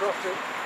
dropped it.